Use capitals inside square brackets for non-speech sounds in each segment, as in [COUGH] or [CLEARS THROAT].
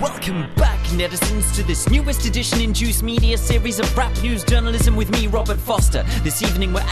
Welcome back, netizens, to this newest edition in Juice Media series of rap news journalism with me, Robert Foster. This evening, we're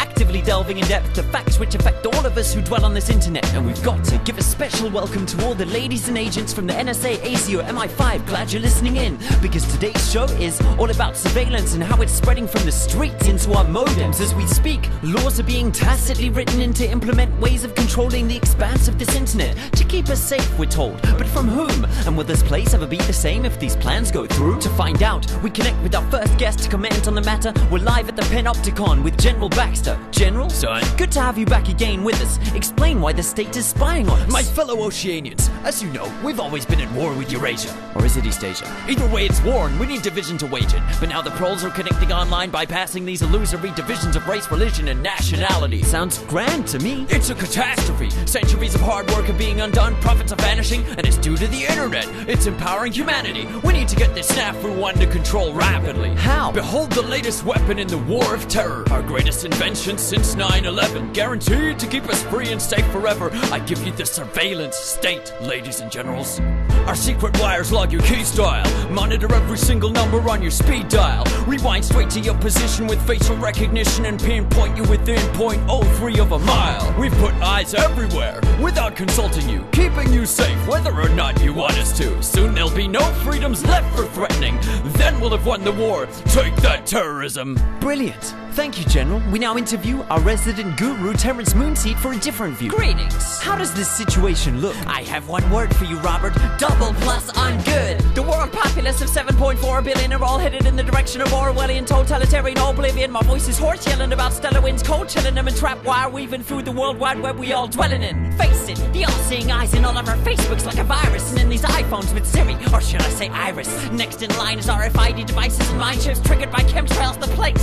delving in depth to facts which affect all of us who dwell on this internet, and we've got to give a special welcome to all the ladies and agents from the NSA, ASIO, MI5. Glad you're listening in, because today's show is all about surveillance and how it's spreading from the streets into our modems. As we speak, laws are being tacitly written in to implement ways of controlling the expanse of this internet to keep us safe, we're told. But from whom? And will this place ever be the same if these plans go through? To find out, we connect with our first guest to comment on the matter. We're live at the Panopticon with General Baxter. General? Son. Good to have you back again with us. Explain why the state is spying on us. My fellow Oceanians, as you know, we've always been at war with Eurasia. Or is it East Asia? Either way, it's war and we need division to wage it. But now the proles are connecting online, bypassing these illusory divisions of race, religion, and nationality. Sounds grand to me. It's a catastrophe. Centuries of hard work are being undone, profits are vanishing, and it's due to the internet. It's empowering humanity. We need to get this snafu under control rapidly. How? Behold the latest weapon in the war of terror. Our greatest invention since 9-11. Guaranteed to keep us free and safe forever. I give you the surveillance state, ladies and generals. Our secret wires log your key style. Monitor every single number on your speed dial. Rewind straight to your position with facial recognition and pinpoint you within 0.03 of a mile. We've put eyes everywhere without consulting you, keeping you safe whether or not you want us to. Soon there'll be no freedoms left for threatening. Then we'll have won the war. Take that terrorism. Brilliant. Thank you, General. We now interview our resident guru, Terrence Moonseed, for a different view. Greetings. How does this situation look? I have one word for you, Robert. Double plus on good. The world populace of 7.4 billion are all headed in the direction of Orwellian totalitarian oblivion. My voice is hoarse, yelling about stellar winds, cold chilling them and TrapWire weaving through the world wide web we all dwelling in. Face it, the all-seeing eyes in all of our Facebooks like a virus, and in these iPhones with Siri, or should I say Iris. Next in line is RFID devices and mind chips triggered by chemtrails the plague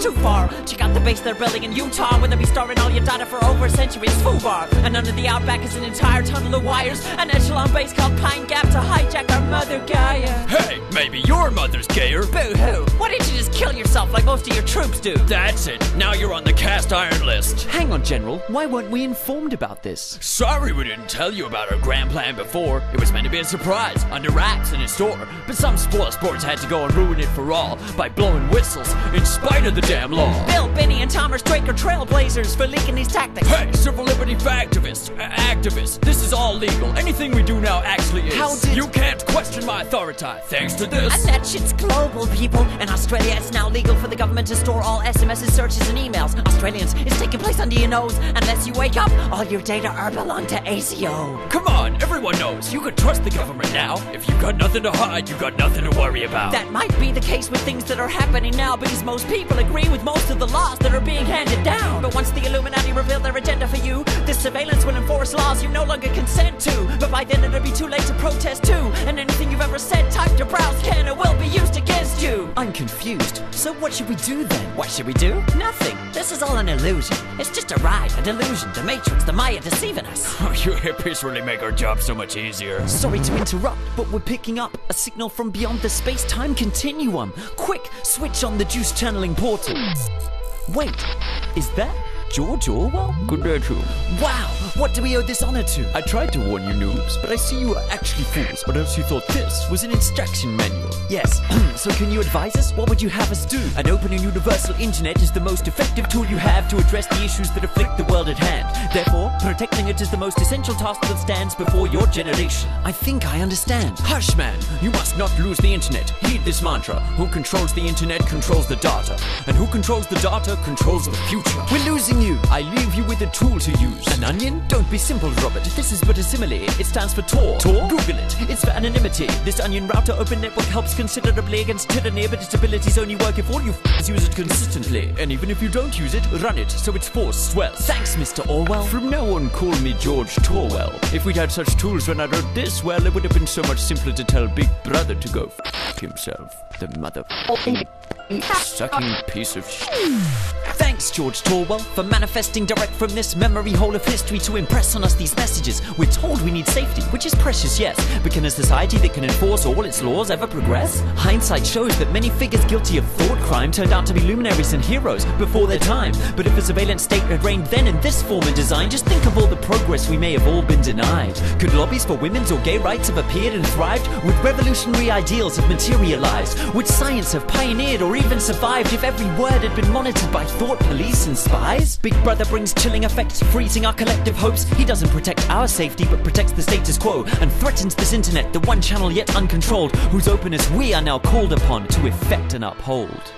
it's too far. Check out the base they're building in Utah, where they'll be storing all your data for over a century. It's FUBAR, and under the outback is an entire tunnel of wires, an echelon base called Pine Gap to hijack our mother Gaia. Hey, maybe your mother's gayer. Boo hoo! Why didn't you just kill yourself like most of your troops do? That's it. Now you're on the cast iron list. Hang on, General. Why weren't we informed about this? Sorry we didn't tell you about our grand plan before. It was meant to be a surprise, under wraps in a store. But some spoil sports had to go and ruin it for all by blowing whistles in spite of the damn law. Bill, Binney, and Thomas Drake are trailblazers for leaking these tactics. Hey, civil liberty activists, uh, activists, this is all legal. Anything we do now actually is. How did- You can't question my authority. Thanks to this. And that shit's global, people. In Australia, it's now legal for the government to store all SMSs, searches, and emails. Australians, it's taking place under your nose. Unless you wake up, all your data are belong to ASIO. Come on, everyone knows. You can trust the government now. If you've got nothing to hide, you've got nothing to worry about. That might be the case with things that are happening now because most people agree with most of the laws that are being handed down. But once the Illuminati reveal their agenda for you, this surveillance will enforce laws you no longer consent to. But by then it'll be too late to protest too. And anything you've ever said, typed or browsed can or will be used against you. I'm confused. So what should we do then? What should we do? Nothing. This is all an illusion. It's just a ride, a delusion, the Matrix, the Maya deceiving us. [LAUGHS] Oh, you hippies really make our job so much easier. Sorry to interrupt, but we're picking up a signal from beyond the space-time continuum. Quick, switch on the juice channeling portal. Wait, is that George Orwell? Good day to you. Wow, what do we owe this honor to? I tried to warn you noobs, but I see you are actually fools, or else you thought this was an instruction manual. Yes, [CLEARS THROAT] so can you advise us? What would you have us do? An open and universal internet is the most effective tool you have to address the issues that afflict the world at hand. Therefore, protecting it is the most essential task that stands before your generation. I think I understand. Hush, man! You must not lose the internet. Heed this mantra. Who controls the internet controls the data. And who controls the data controls the future. We're losing you. I leave you with a tool to use. An onion? Don't be simple, Robert. This is but a simile. It stands for Tor. Tor? Google it. It's for anonymity. This onion router open network helps considerably against tyranny, but its abilities only work if all you f***s use it consistently. And even if you don't use it, run it so its force swells. Thanks, Mr. Orwell. From now on, call me George Torwell. If we'd had such tools when I wrote this, well, it would have been so much simpler to tell Big Brother to go f himself. The mother sucking piece of sh. Thanks, George Torwell, for manifesting direct from this memory hole of history to impress on us these messages. We're told we need safety, which is precious, yes, but can a society that can enforce all its laws ever progress? Hindsight shows that many figures guilty of thought crime turned out to be luminaries and heroes before their time. But if a surveillance state had reigned then in this form and design, just think of all the progress we may have all been denied. Could lobbies for women's or gay rights have appeared and thrived? Would revolutionary ideals have materialized? Would science have pioneered or even survived if every word had been monitored by thought police and spies? Big Brother brings chilling effects, freezing our collective hopes. He doesn't protect our safety, but protects the status quo and threatens this internet, the one channel yet uncontrolled, whose openness we are now called upon to effect and uphold.